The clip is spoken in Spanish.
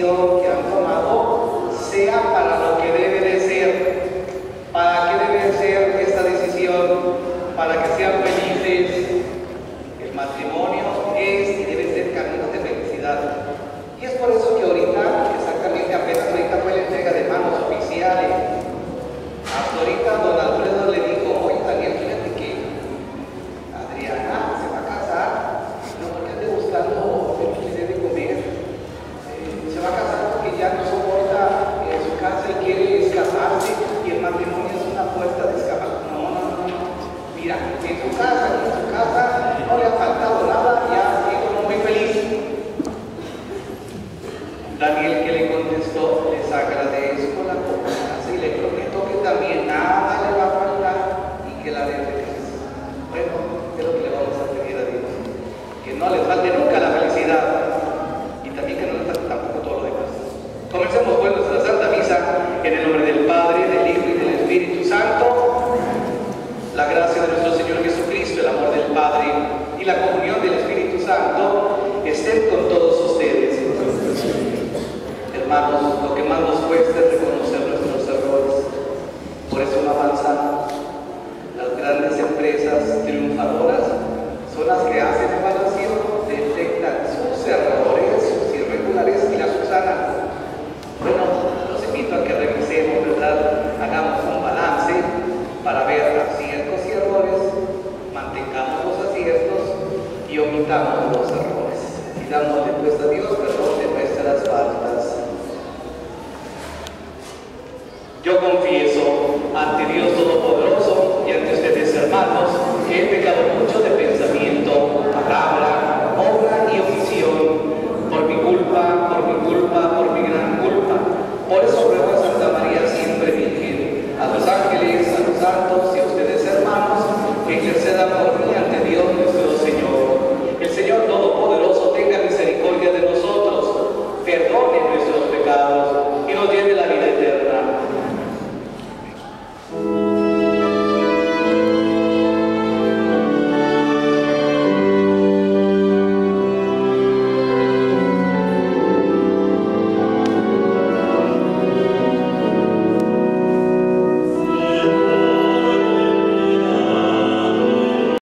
dio y la comunión del Espíritu Santo estén con todos ustedes. Hermanos, lo que más nos cuesta perdonamos los errores. Pidámosle pues a Dios perdón de nuestras faltas. Yo confío. perdone nuestros pecados